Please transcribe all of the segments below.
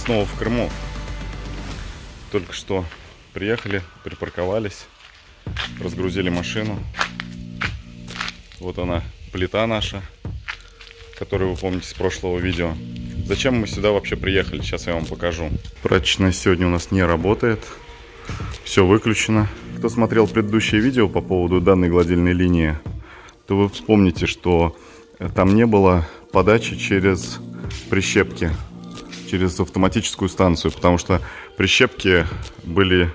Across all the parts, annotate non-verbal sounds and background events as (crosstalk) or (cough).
снова в Крыму. Только что приехали, припарковались, разгрузили машину. Вот она, плита наша, которую вы помните с прошлого видео. Зачем мы сюда вообще приехали? Сейчас я вам покажу. Прачечная сегодня у нас не работает. Все выключено. Кто смотрел предыдущее видео по поводу данной гладильной линии, то вы вспомните, что там не было подачи через прищепки, через автоматическую станцию, потому что прищепки были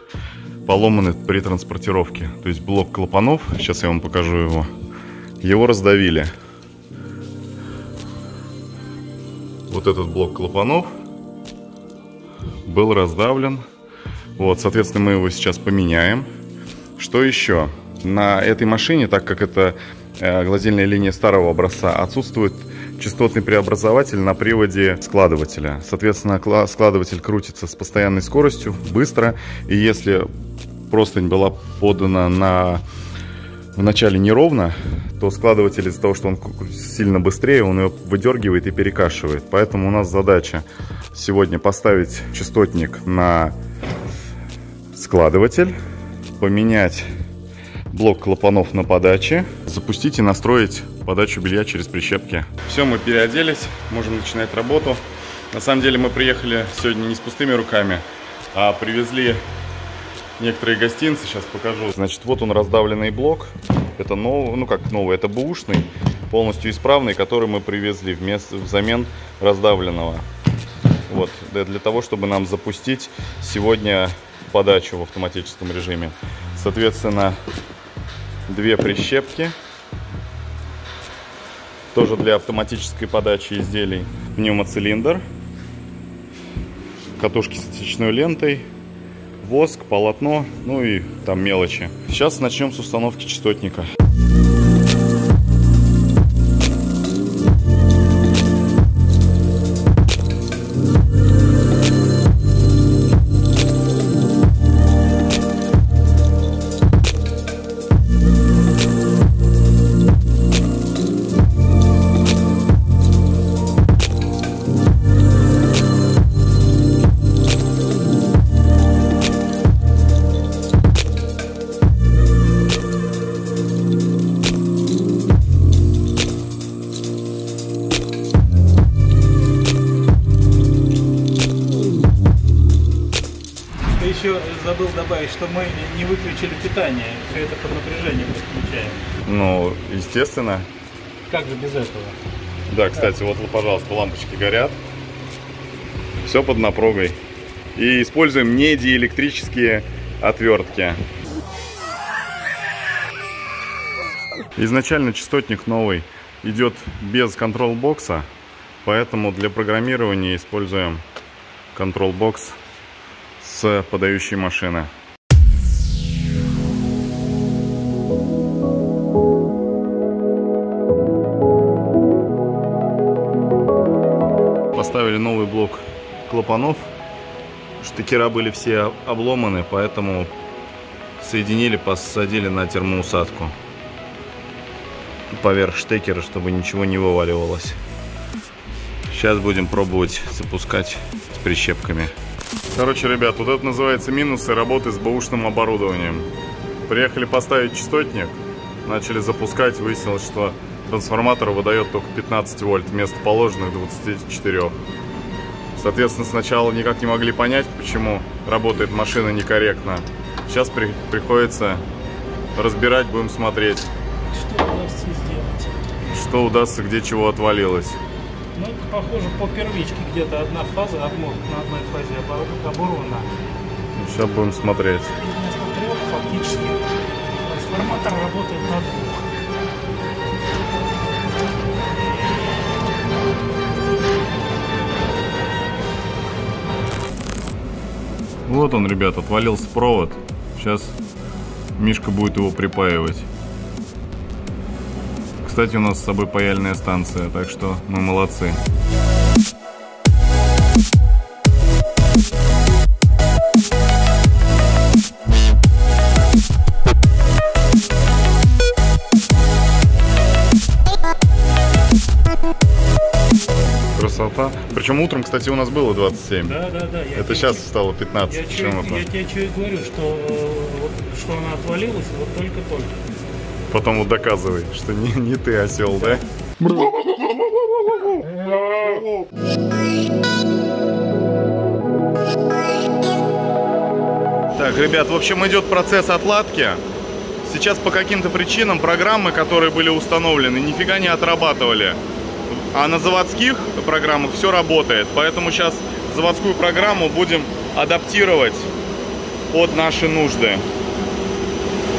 поломаны при транспортировке. То есть блок клапанов, сейчас я вам покажу его, его раздавили. Вот этот блок клапанов был раздавлен. Вот, соответственно, мы его сейчас поменяем. Что еще? На этой машине, так как это э, гладильная линия старого образца, отсутствует частотный преобразователь на приводе складывателя. Соответственно, складыватель крутится с постоянной скоростью, быстро. И если простынь была подана на в начале неровно, то складыватель из-за того, что он сильно быстрее, он ее выдергивает и перекашивает. Поэтому у нас задача сегодня поставить частотник на складыватель, поменять блок клапанов на подаче, запустить и настроить подачу белья через прищепки. Все, мы переоделись, можем начинать работу. На самом деле мы приехали сегодня не с пустыми руками, а привезли некоторые гостинцы, сейчас покажу. Значит, вот он раздавленный блок. Это новый, ну как новый, это бушный, полностью исправный, который мы привезли вместо, взамен раздавленного. Вот, для того, чтобы нам запустить сегодня подачу в автоматическом режиме. Соответственно, две прищепки тоже для автоматической подачи изделий. Пневмоцилиндр, катушки с отсечной лентой, воск, полотно, ну и там мелочи. Сейчас начнем с установки частотника. Забыл добавить, что мы не выключили питание, все это под напряжением подключаем. Ну, естественно. Как же без этого? Да, кстати, вот, пожалуйста, лампочки горят. Все под напругой. И используем не диэлектрические отвертки. Изначально частотник новый идет без контрол-бокса, поэтому для программирования используем контрол-бокс с подающей машины. Поставили новый блок клапанов. Штекера были все обломаны, поэтому соединили, посадили на термоусадку поверх штекера, чтобы ничего не вываливалось. Сейчас будем пробовать запускать с прищепками. Короче, ребят, вот это называется минусы работы с бэушным оборудованием. Приехали поставить частотник, начали запускать, выяснилось, что трансформатор выдает только 15 вольт вместо положенных 24. Соответственно, сначала никак не могли понять, почему работает машина некорректно. Сейчас при приходится разбирать, будем смотреть. Что удастся сделать? Что удастся, где чего отвалилось. Ну, это похоже по первичке, где-то одна фаза обмотка на одной фазе оборвана. Ну, сейчас будем смотреть. Вместо трех фактически трансформатор работает на двух. Вот он, ребят, отвалился провод. Сейчас Мишка будет его припаивать. Кстати, у нас с собой паяльная станция, так что мы молодцы. Красота. Причем утром, кстати, у нас было 27. Да, да, да. я Это тебе- сейчас стало 15 Я, почему-то. я тебе что и говорю, что, э, вот, что она отвалилась вот только-только. Потом вот доказывай, что не, не ты осел, да? Так, ребят, в общем, идет процесс отладки. Сейчас по каким-то причинам программы, которые были установлены, нифига не отрабатывали. А на заводских программах все работает. Поэтому сейчас заводскую программу будем адаптировать под наши нужды.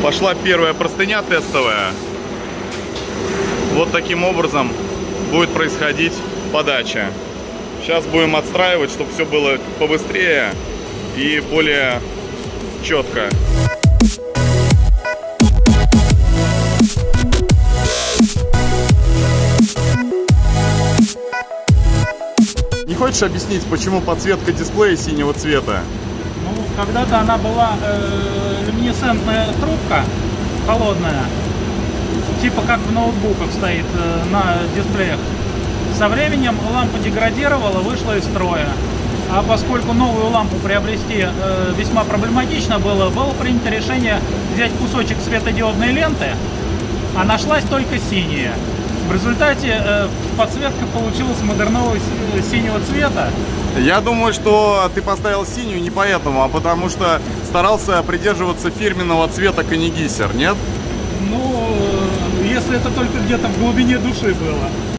Пошла первая простыня тестовая. Вот таким образом будет происходить подача. Сейчас будем отстраивать, чтобы все было побыстрее и более четко. Не хочешь объяснить, почему подсветка дисплея синего цвета? Ну, когда-то она была э, люминесцентная трубка, холодная, типа как в ноутбуках стоит э, на дисплеях. Со временем лампа деградировала, вышла из строя. А поскольку новую лампу приобрести э, весьма проблематично было, было принято решение взять кусочек светодиодной ленты, а нашлась только синяя. В результате э, подсветка получилась модернового си- синего цвета. Я думаю, что ты поставил синюю не поэтому, а потому что старался придерживаться фирменного цвета канигисер, нет? Ну, э, если это только где-то в глубине души было.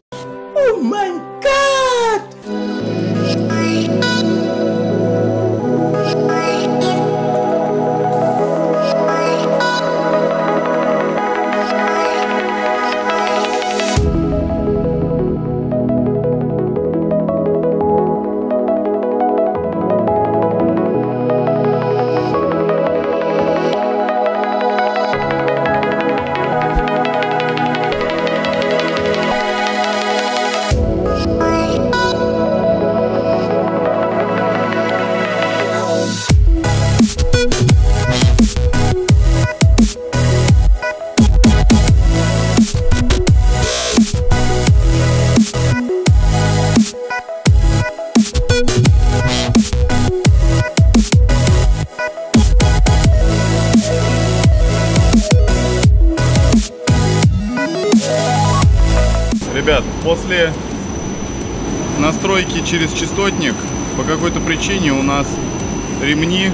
Ребят, после настройки через частотник по какой-то причине у нас ремни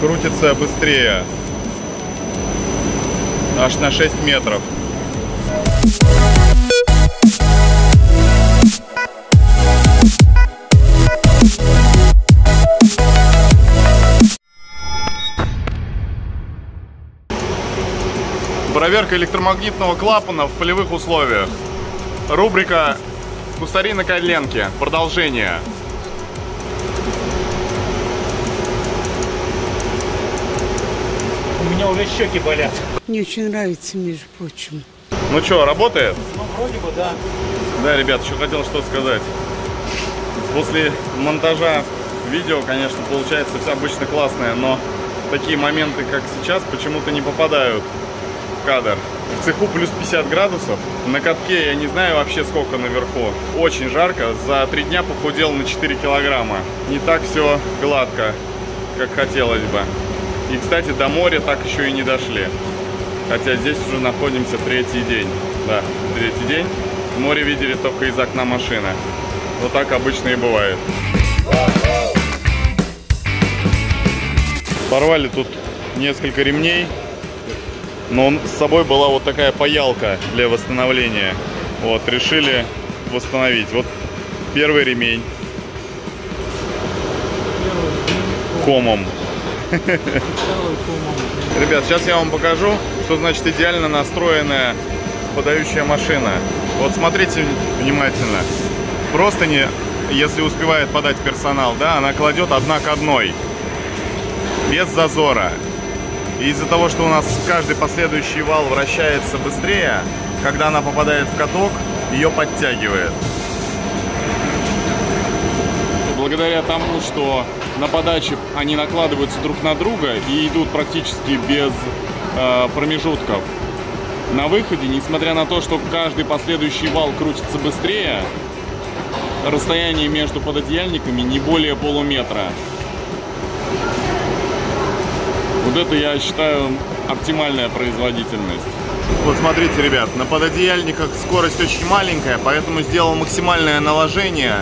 крутятся быстрее. Аж на 6 метров. Проверка электромагнитного клапана в полевых условиях. Рубрика «Кустари на коленке». Продолжение. У меня уже щеки болят. Мне очень нравится, между прочим. Ну что, работает? Ну, вроде бы, да. Да, ребят, еще хотел что сказать. После монтажа видео, конечно, получается все обычно классное, но такие моменты, как сейчас, почему-то не попадают в кадр. В цеху плюс 50 градусов. На катке я не знаю вообще сколько наверху. Очень жарко. За три дня похудел на 4 килограмма. Не так все гладко, как хотелось бы. И, кстати, до моря так еще и не дошли. Хотя здесь уже находимся третий день. Да, третий день. Море видели только из окна машины. Вот так обычно и бывает. Порвали тут несколько ремней. Но он- с собой была вот такая паялка для восстановления. Вот, решили восстановить. Вот первый ремень комом. (laughs) Ребят, сейчас я вам покажу, что значит идеально настроенная подающая машина. Вот смотрите внимательно. Просто не, если успевает подать персонал, да, она кладет одна к одной. Без зазора. И из-за того, что у нас каждый последующий вал вращается быстрее, когда она попадает в каток, ее подтягивает. Благодаря тому, что на подаче они накладываются друг на друга и идут практически без э, промежутков. На выходе, несмотря на то, что каждый последующий вал крутится быстрее, расстояние между пододеяльниками не более полуметра. Вот это я считаю оптимальная производительность. Вот смотрите, ребят, на пододеяльниках скорость очень маленькая, поэтому сделал максимальное наложение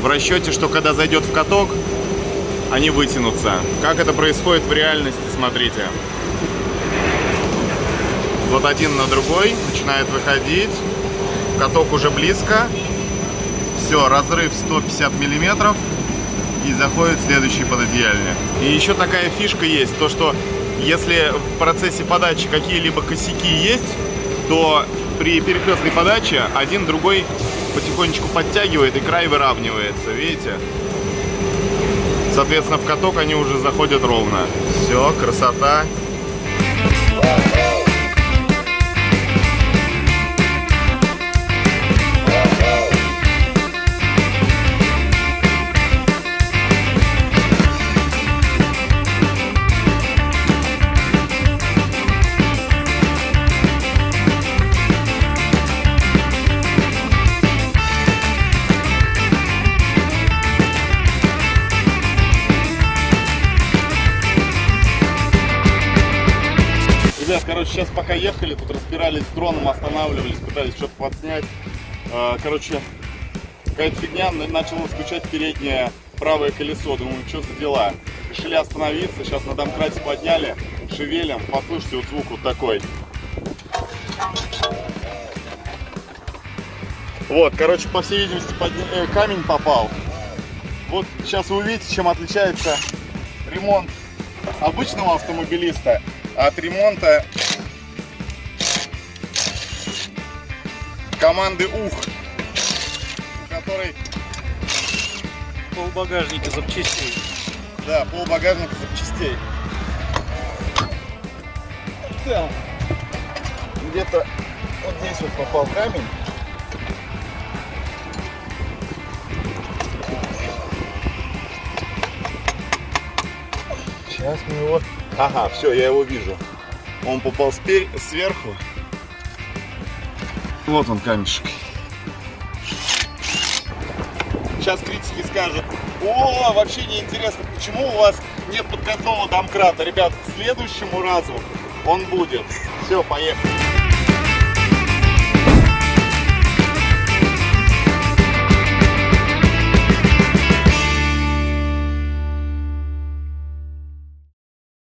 в расчете, что когда зайдет в каток, они вытянутся. Как это происходит в реальности, смотрите. Вот один на другой начинает выходить, каток уже близко, все, разрыв 150 миллиметров, и заходит следующий пододеяльник. И еще такая фишка есть, то что если в процессе подачи какие-либо косяки есть, то при перекрестной подаче один другой потихонечку подтягивает и край выравнивается, видите? Соответственно, в каток они уже заходят ровно. Все, красота. Сейчас пока ехали, тут разбирались с дроном, останавливались, пытались что-то подснять. А, Короче, какая-то фигня, на- начало скучать переднее правое колесо. Думаю, что за дела? Решили остановиться, сейчас на домкрате подняли, шевелим, послушайте, вот звук вот такой. Вот, короче, по всей видимости, подня- э, камень попал. Вот сейчас вы увидите, чем отличается ремонт обычного автомобилиста от ремонта команды УХ, у которой, Пол багажника запчастей. да, пол багажника запчастей. Где-то вот здесь вот попал камень. Сейчас мы его... Ага, все, я его вижу. Он попал спер- сверху. Вот он камешек. Сейчас критики скажут, о, вообще не интересно, почему у вас нет подкатного домкрата. Ребят, к следующему разу он будет. Все, поехали.